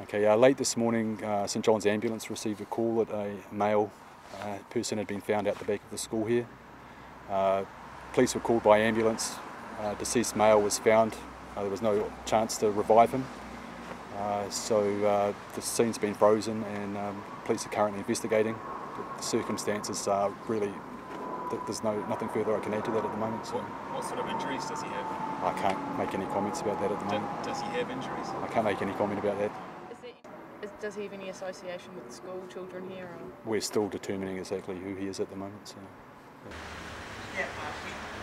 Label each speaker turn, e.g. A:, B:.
A: Okay, uh, late this morning, uh, St John's Ambulance received a call that a male uh, person had been found out the back of the school here. Uh, police were called by ambulance. Uh, deceased male was found. Uh, there was no chance to revive him. So the scene's been frozen and um, police are currently investigating. The circumstances are really, there's no nothing further I can add to that at the moment. So
B: What, what sort of injuries does he have?
A: I can't make any comments about that at the
B: Do,
A: moment.
B: does he have injuries?
A: I can't make any comment about that.
C: Is there, is, does he have any association with school, children here? Or?
A: We're still determining exactly who he is at the moment. So.
D: Yeah, uh, we